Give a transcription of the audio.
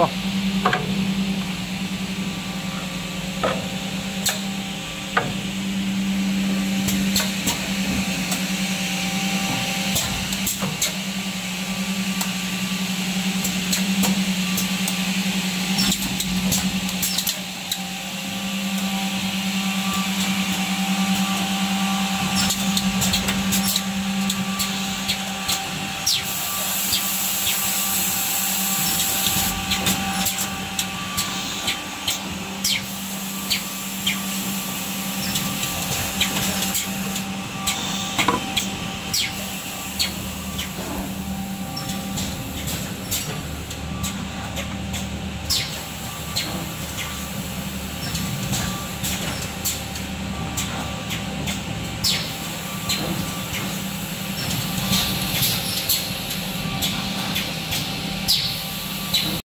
pas